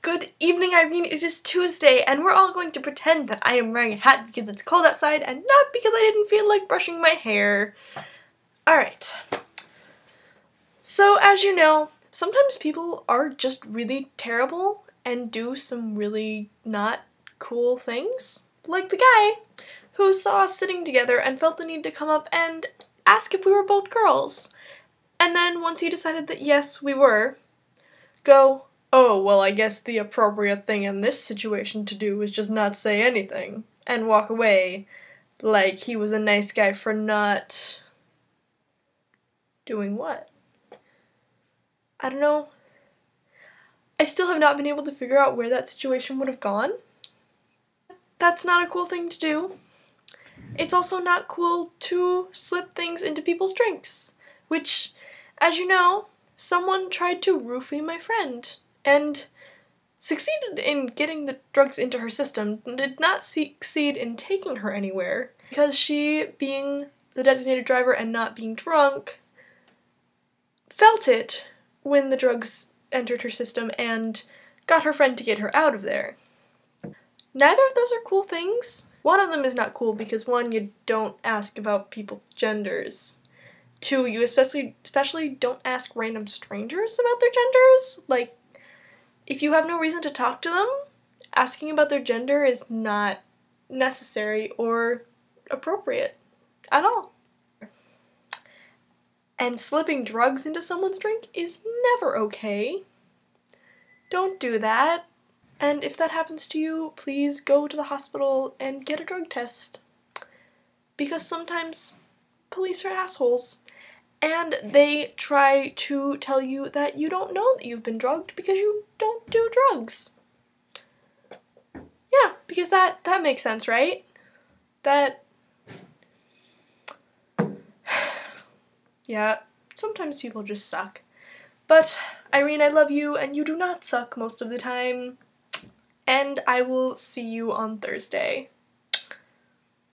Good evening, Irene. It is Tuesday, and we're all going to pretend that I am wearing a hat because it's cold outside and not because I didn't feel like brushing my hair. Alright. So, as you know, sometimes people are just really terrible and do some really not cool things. Like the guy who saw us sitting together and felt the need to come up and ask if we were both girls. And then, once he decided that yes, we were, go, oh, well, I guess the appropriate thing in this situation to do is just not say anything and walk away like he was a nice guy for not doing what? I don't know. I still have not been able to figure out where that situation would have gone. That's not a cool thing to do. It's also not cool to slip things into people's drinks, which, as you know, someone tried to roofie my friend and succeeded in getting the drugs into her system, did not succeed in taking her anywhere because she, being the designated driver and not being drunk, felt it when the drugs entered her system and got her friend to get her out of there. Neither of those are cool things. One of them is not cool because one, you don't ask about people's genders. Two, you especially especially don't ask random strangers about their genders. Like if you have no reason to talk to them, asking about their gender is not necessary or appropriate at all. And slipping drugs into someone's drink is never okay. Don't do that. And if that happens to you, please go to the hospital and get a drug test. Because sometimes police are assholes and they try to tell you that you don't know that you've been drugged because you don't do drugs. Yeah, because that that makes sense, right? That Yeah, sometimes people just suck. But Irene, I love you and you do not suck most of the time. And I will see you on Thursday.